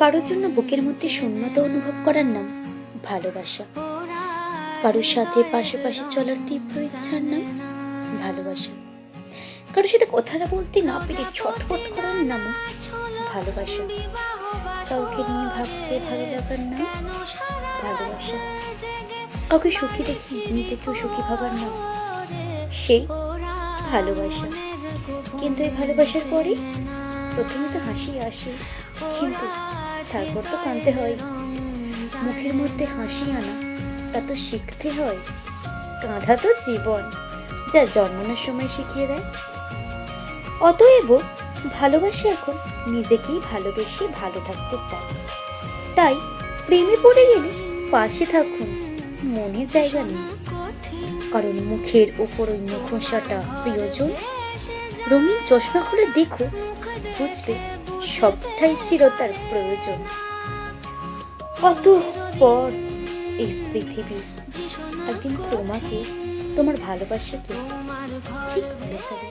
কারোর জন্য বুকের মধ্যে শূন্যতা অনুভব করার নাম ভালোবাসা। কারোর সাথে পাশে পাশে চলার তীব্র ইচ্ছার নাম ভালোবাসা। কারোর সাথে কথাটা বলতে না পেরে ছটফট করার নাম ভালোবাসা। কাউকে নিয়ে ভাবতে ভালো লাগার নাম ভালোবাসা। কাউকে সুখী দেখি নিজেকেও সুখী ভাবার নাম সেই ভালোবাসা। কিন্তু এই ভালোবাসার পরে প্রথমে তো হাসি আসে, কিন্তু তারপর তো কাঁদতে হয়। মুখের মধ্যে হাসি আনা, তা তো শিখতে হয়। কাঁধা তো জীবন, যা জন্মানোর সময় শিখিয়ে দেয়। অতএব ভালোবাসে এখন নিজেকেই ভালোবেসে ভালো থাকতে চায়। তাই প্রেমে পড়ে গেলে পাশে থাকুন মনে জায়গা নেই কারণ মুখের ওপর ওই মুখোশাটা প্রিয়জন। রঙিন চশমা খুলে দেখো বুঝবে, সবটাই ছিল তার প্রয়োজন। কত পর এই পৃথিবী। একদিন তোমাকে, তোমার ভালোবাসাকে ঠিক বলে যাবে